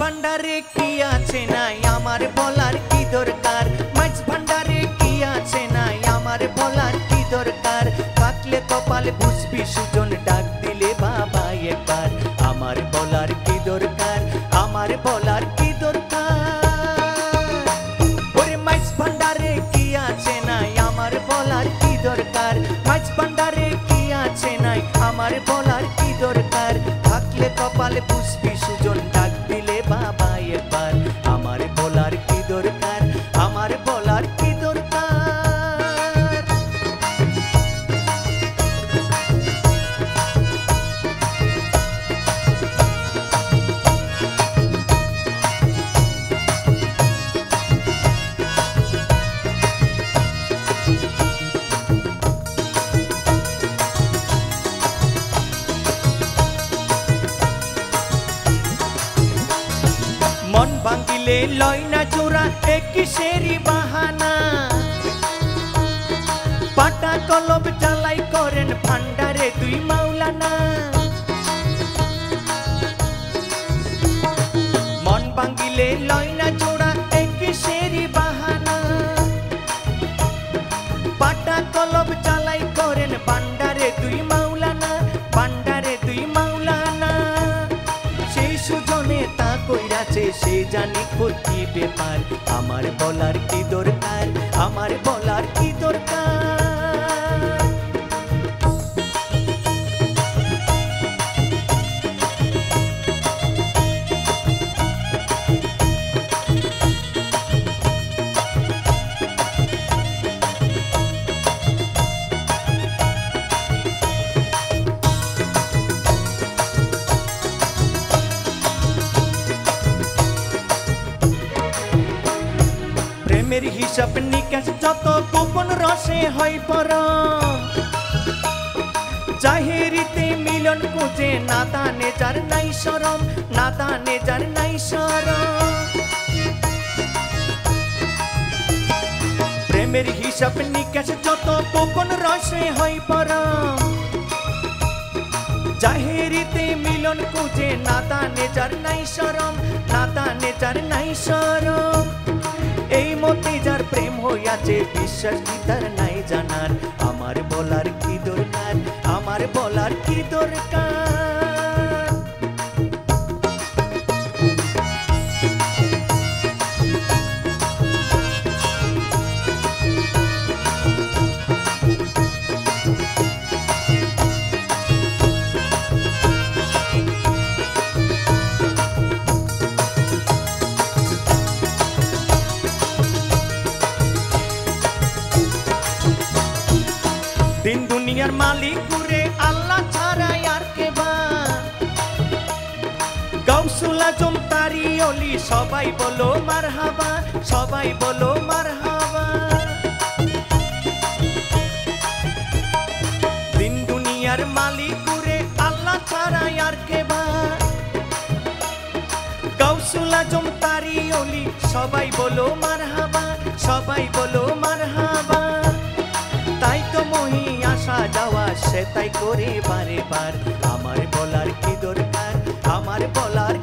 ভান্ডারে কি আছে নাই? আমার বলার কি দরকার? মাছ ভান্ডারে কি আছে নাই? আমার বলার কি দরকার? কাটলে কপালে বুঝবি, সুজন ডাক দিলে বাবা একবার। আমার বলার কি দরকার? আমার বলার কি দরকার? ওরে মাছ ভান্ডারে কি আছে নাই? আমার বলার কি দরকার? মাছ ভান্ডারে কি আছে নাই? আমার বলার কি দরকার? আমার বলার কি দরকার? মন ভাঙ্গিলে লয় না বাহানা। পাটা কলম চালাই করেন ভান্ডারে দুই মাওলানা। মন ভাঙ্গিলে লয় না কি ব্যাপার? আমার বলার কি দরকার? আমার বলার প্রেমের হিসাব নিকাশ যত গোপন রসে হয় পরম। জাহেরিতে মিলন খুঁজে না দানে নাই সরম না দানে নাই সরম। প্রেমের হিসাব নিকাশ যত গোপন রসে হয় পরম। জাহেরিতে মিলন খুঁজে না দানে নাই সরম না দানে নাই সরম। মতে যার প্রেম হইয়াছে, বিশ্বাস কি তার নাই জানার? আমার বলার কি দরকার? আমার বলার কি দরকার? দুনিয়ার মালিক ঘুরে আল্লাহ ছাড়া আর কে বা? গৌসুলা জমতারি অলি, সবাই বলো মারহাবা, সবাই বলো মারহাবা। দিন দুনিয়ার মালিক ঘুরে আল্লাহ ছাড়া আর কে বা? গৌসুলা জমতারি অলি, সবাই বলো মারহাবা, সবাই বলো মারহাবা। তাই তো মহি আসা যাওয়া সে তাই করে বারে বার। আমার বলার কি দরকার? আমার বলার